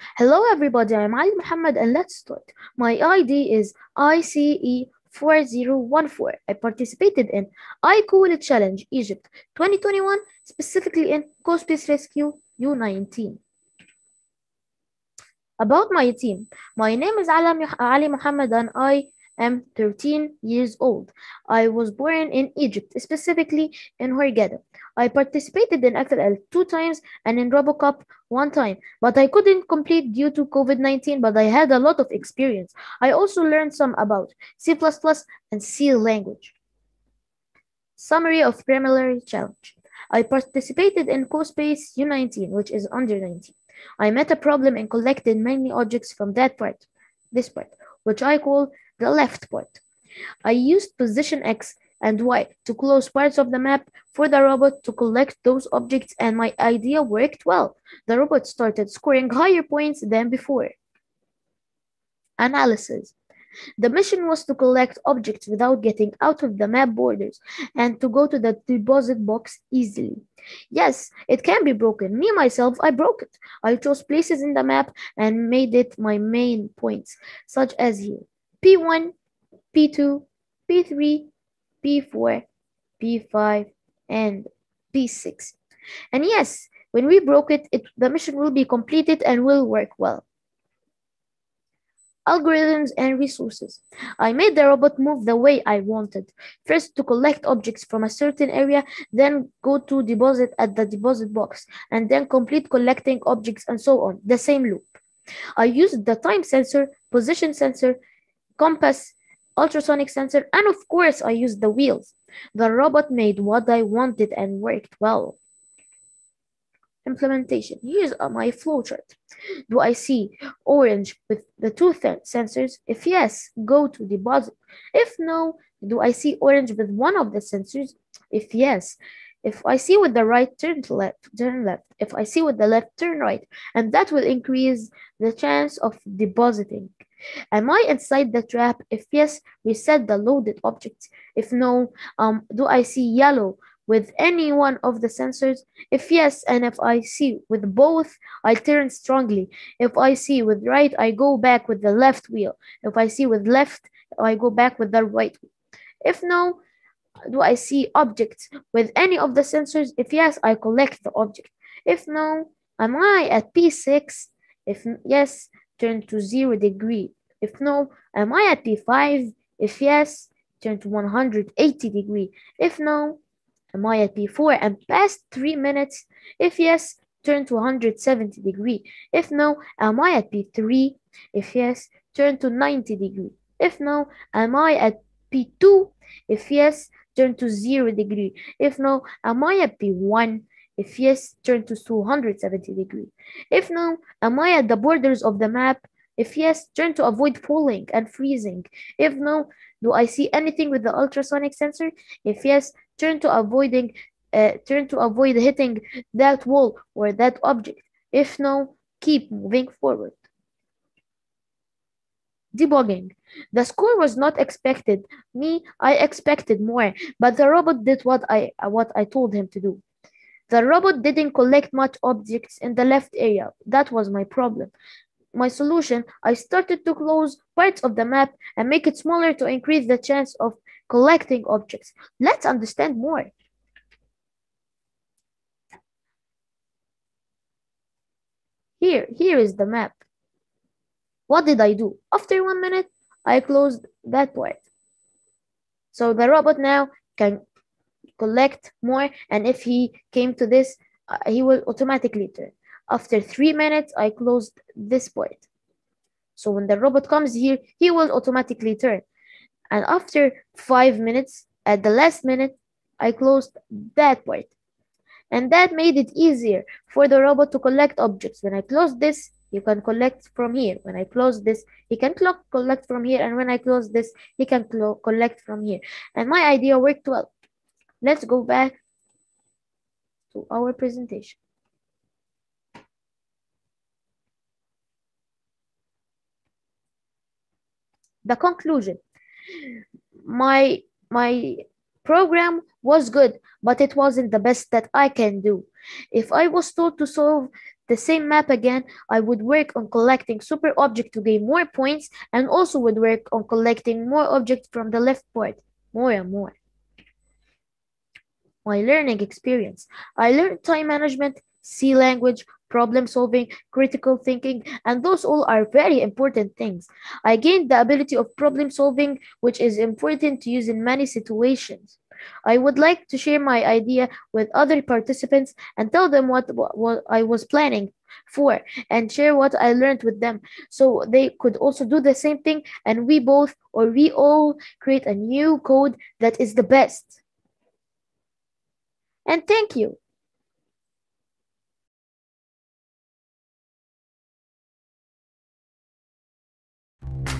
Hello everybody, I'm Ali Muhammad and let's start. My ID is ICE4014. I participated in I iCool Challenge Egypt 2021, specifically in CoSpace Rescue U19. About my team, my name is Ali Muhammad and I am 13 years old. I was born in Egypt, specifically in Hurghada. I participated in FLL two times and in RoboCup one time, but I couldn't complete due to COVID-19, but I had a lot of experience. I also learned some about C++ and C language. Summary of Preliminary Challenge. I participated in CoSpace U19, which is under 19. I met a problem and collected many objects from that part, this part, which I call the left part. I used position X and Y to close parts of the map for the robot to collect those objects and my idea worked well. The robot started scoring higher points than before. Analysis. The mission was to collect objects without getting out of the map borders and to go to the deposit box easily. Yes, it can be broken. Me, myself, I broke it. I chose places in the map and made it my main points, such as here. P1, P2, P3, P4, P5, and P6. And yes, when we broke it, it, the mission will be completed and will work well. Algorithms and resources. I made the robot move the way I wanted. First to collect objects from a certain area, then go to deposit at the deposit box, and then complete collecting objects and so on, the same loop. I used the time sensor, position sensor, compass, ultrasonic sensor, and of course I used the wheels. The robot made what I wanted and worked well. Implementation. Here's my flowchart. Do I see orange with the two sensors? If yes, go to the deposit. If no, do I see orange with one of the sensors? If yes, if I see with the right, turn left, turn left. If I see with the left, turn right. And that will increase the chance of depositing. Am I inside the trap? If yes, reset the loaded objects. If no, um, do I see yellow with any one of the sensors? If yes, and if I see with both, I turn strongly. If I see with right, I go back with the left wheel. If I see with left, I go back with the right. If no, do I see objects with any of the sensors? If yes, I collect the object. If no, am I at P6? If yes, turn to zero degree. If no, am I at P5? If yes, turn to 180 degree. If no, am I at P4 and past three minutes? If yes, turn to 170 degree. If no, am I at P3? If yes, turn to 90 degree. If no, am I at P2? If yes, turn to 0 degree. If no, am I at P1? If yes, turn to 270 degree. If no, am I at the borders of the map? If yes, turn to avoid falling and freezing. If no, do I see anything with the ultrasonic sensor? If yes, turn to avoiding uh, turn to avoid hitting that wall or that object. If no, keep moving forward. Debugging. The score was not expected. Me, I expected more, but the robot did what I what I told him to do. The robot didn't collect much objects in the left area. That was my problem. My solution, I started to close parts of the map and make it smaller to increase the chance of collecting objects. Let's understand more. Here, here is the map. What did I do? After one minute, I closed that part. So the robot now can collect more and if he came to this, uh, he will automatically turn. After three minutes, I closed this part. So when the robot comes here, he will automatically turn. And after five minutes, at the last minute, I closed that part. And that made it easier for the robot to collect objects. When I closed this, you can collect from here. When I close this, he can collect from here. And when I close this, he can collect from here. And my idea worked well. Let's go back to our presentation. The conclusion. My, my program was good, but it wasn't the best that I can do. If I was told to solve the same map again, I would work on collecting super object to gain more points and also would work on collecting more objects from the left part, more and more. My learning experience. I learned time management, C language, problem solving, critical thinking, and those all are very important things. I gained the ability of problem solving, which is important to use in many situations. I would like to share my idea with other participants and tell them what, what I was planning for and share what I learned with them so they could also do the same thing and we both or we all create a new code that is the best. And thank you. you